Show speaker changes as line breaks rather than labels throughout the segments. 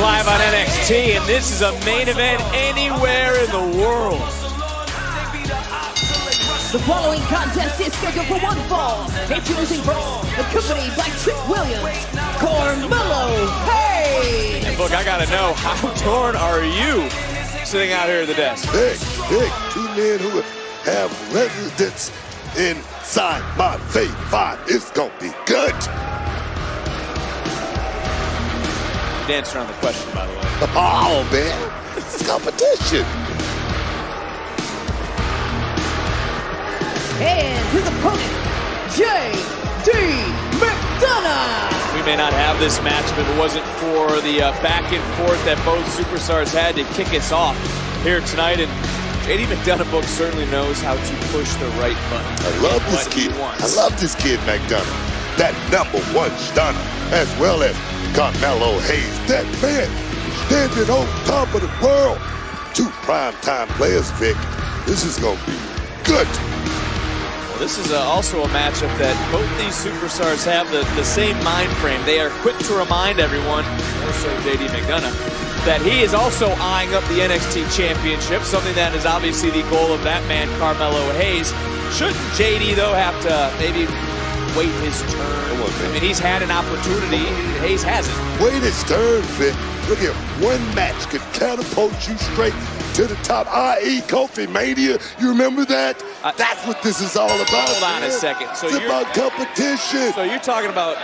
live on NXT, and this is a main event anywhere in the world.
The following contest is scheduled for one fall. Introducing first, accompanied by Trick Williams, Carmelo Hayes.
And look, I gotta know, how torn are you sitting out here at the desk?
Big, big, two men who have residence inside my faith. Five, it's gonna be good.
Danced around the question, by the way.
Oh man, it's competition.
And his opponent, J.D. McDonagh.
We may not have this match if it wasn't for the uh, back and forth that both superstars had to kick us off here tonight. And JD McDonagh book certainly knows how to push the right button.
I love this kid. I love this kid, McDonagh. That number one stunner, as well as Carmelo Hayes. That man standing on top of the world. Two primetime players, Vic. This is gonna be good.
Well, this is uh also a matchup that both these superstars have the, the same mind frame. They are quick to remind everyone, more so JD McDonagh, that he is also eyeing up the NXT Championship, something that is obviously the goal of that man, Carmelo Hayes. Shouldn't JD, though, have to maybe wait his turn?
On.
I mean, he's had an opportunity. Hayes hasn't.
Wait his turn, Vic. Look at one match could catapult you straight to the top, i.e. Kofi Mania. You remember that?
I-
That's what this is all about.
Hold on a second. So
it's
you're-
about competition.
So you're talking about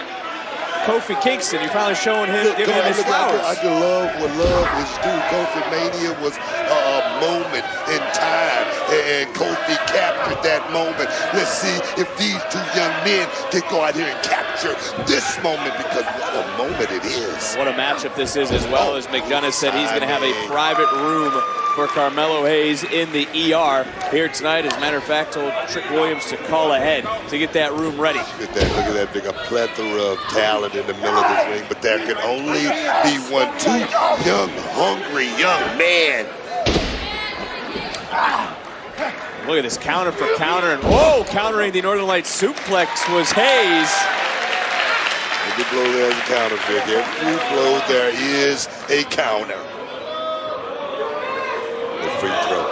Kofi Kingston. You're probably showing him,
Look,
giving him his
look, I, could, I love what love is due. Kofi Mania was a moment in time, and Kofi captured that moment. Let's see if these two young men can go out here and capture this moment because what a moment it is.
What a matchup this is, as well as McDonagh said he's going to have a private room for Carmelo Hayes in the ER here tonight. As a matter of fact, told Trick Williams to call ahead to get that room ready.
Look at that, look at that big a plethora of talent in the middle of this ring, but there can only be one, two young, hungry young men.
Look at this counter for counter, and whoa, countering the Northern Lights suplex was Hayes.
Every blow there is a counter, Vic. Every blow there is a counter. The free throw.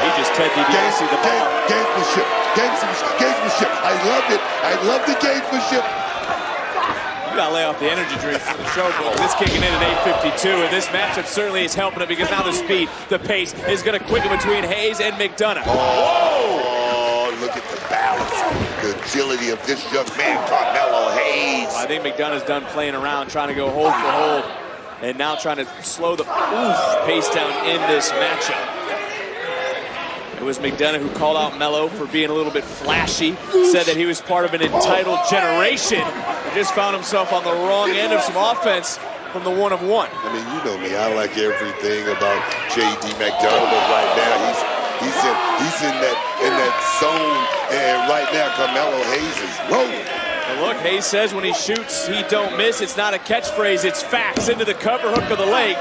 He just Ted DiBiase the ball.
game, gamesmanship, gamesmanship, gamesmanship. I love it. I love the gamesmanship.
Gotta lay off the energy drinks for the show, but this kicking in at 8:52, and this matchup certainly is helping it because now the speed, the pace is gonna quicken between Hayes and McDonagh.
Oh, look at the balance, the agility of this young man, Carmelo Hayes.
I think McDonagh's done playing around, trying to go hold for hold, and now trying to slow the oof, pace down in this matchup. It was McDonagh who called out Mello for being a little bit flashy, said that he was part of an entitled generation, just found himself on the wrong end of some offense from the one of one.
I mean, you know me. I like everything about J.D. But right now he's he's in he's in that in that zone, and right now Carmelo Hayes is rolling.
And look, Hayes says when he shoots, he don't miss. It's not a catchphrase, it's facts into the cover hook of the leg.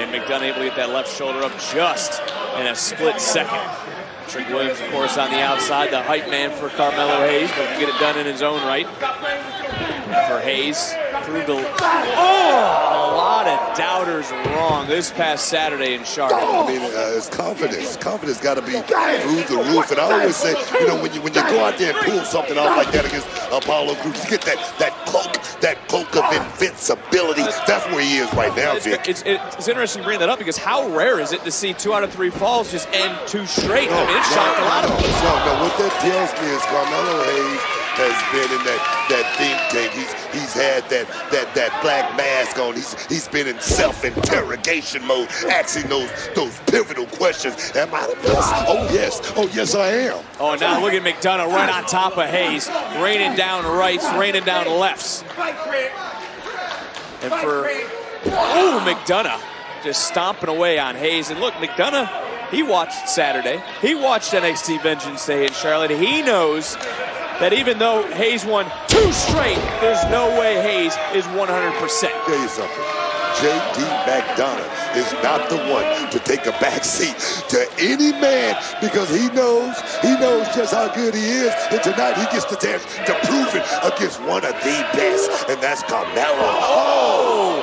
And McDonagh able to get that left shoulder up just in a split second. Trick Williams, of course, on the outside, the hype man for Carmelo Hayes, but can get it done in his own right. For Hayes, proved a, oh, a lot of doubters wrong this past Saturday in Charlotte.
I mean, uh, it's confidence. Confidence got to be through the roof. And I always say, you know, when you when you go out there and pull something off like that against Apollo Crews, you get that that cloak, that cloak of invincibility. That's where he is right now,
It's,
Vic.
it's, it's interesting to bring that up because how rare is it to see two out of three falls just end two straight? I mean, it shocked a lot of us.
No, no, what that tells me is Carmelo Hayes has been in that, that think tank. He's he's had that that that black mask on. He's he's been in self-interrogation mode, asking those those pivotal questions. Am I the best? Oh yes, oh yes I am.
Oh, now look at McDonagh right on top of Hayes, raining down rights, raining down lefts. And for, ooh, McDonagh just stomping away on Hayes. And look, McDonagh, he watched Saturday. He watched NXT Vengeance Day in Charlotte. He knows that even though Hayes won two straight, there's no way Hayes is 100%.
Tell you something. J.D. McDonagh is not the one to take a back seat to any man because he knows, he knows just how good he is. And tonight he gets the chance to prove it against one of the best, and that's Carmelo. Oh!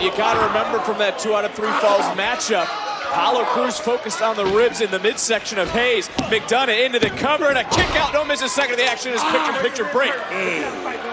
You got to remember from that two out of three falls matchup, Apollo Crews focused on the ribs in the midsection of Hayes. McDonagh into the cover and a kick out. Don't miss a second of the action. This picture-picture break. Mm.